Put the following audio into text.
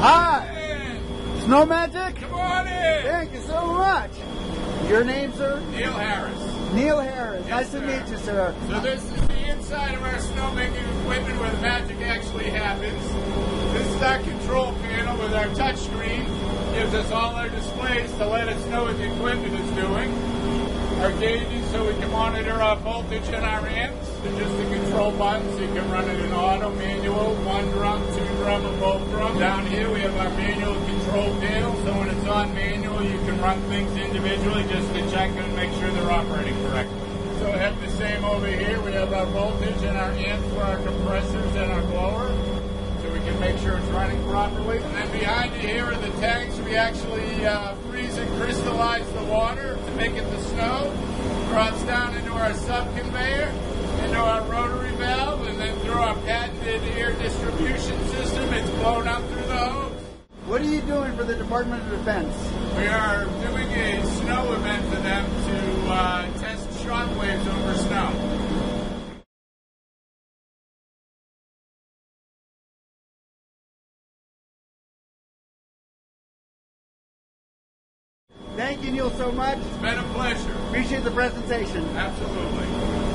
Hi, Snow Magic. Come on in. Thank you so much. Your name, sir? Neil Harris. Neil Harris. Yes, nice to meet you, sir. So this is the inside of our snowmaking equipment where the magic actually happens. This is our control panel with our touch screen. Gives us all our displays to let us know what the equipment is doing. Our gauges so we can monitor our voltage and our amps. They're just the control buttons. You can run it in auto, manual, Down here we have our manual control panel. So when it's on manual, you can run things individually just to check and make sure they're operating correctly. So we have the same over here. We have our voltage and our amps for our compressors and our blower. So we can make sure it's running properly. And then behind you here are the tanks. We actually uh, freeze and crystallize the water to make it the snow. Drops down into our sub conveyor, into our rotary valve, and then through our patented air distribution system, blown up through the hose. What are you doing for the Department of Defense? We are doing a snow event for them to uh, test shockwaves over snow. Thank you, Neil, so much. It's been a pleasure. Appreciate the presentation. Absolutely.